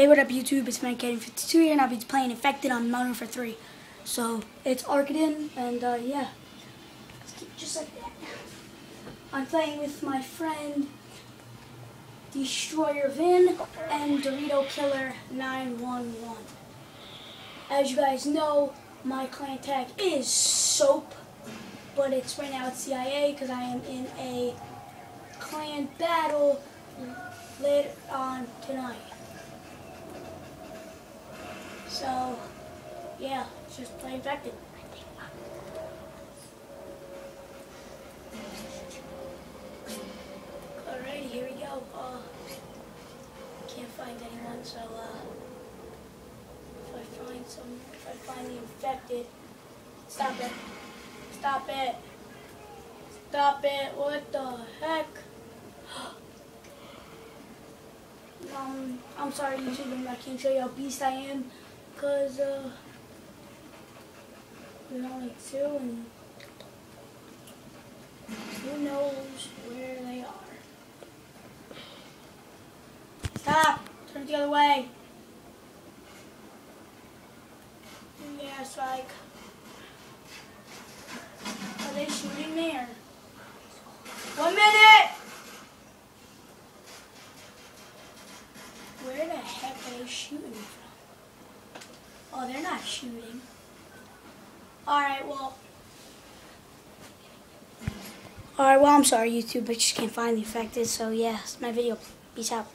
Hey, what up, YouTube? It's ManCaden52 here, and I'll be playing Infected on Modern Warfare 3. So, it's Arkaden, and uh, yeah. Just like that. I'm playing with my friend, Destroyer Vin, and Dorito Killer 911. As you guys know, my clan tag is SOAP, but it's right now it's CIA because I am in a clan battle later on tonight. So, yeah, just play infected. Alrighty, here we go. Uh, can't find anyone, so uh, if I find some, if I find the infected, stop it, stop it, stop it. What the heck? um, I'm sorry, YouTube, I can't show you how beast I am because uh, we're only two and who knows where they are. Stop! Turn the other way. Yeah, it's like, are they shooting me or? One minute! Where the heck are they shooting from? Oh, they're not shooting. Alright, well. Alright, well, I'm sorry, YouTube. I just can't find the affected. So, yeah, my video. Peace out.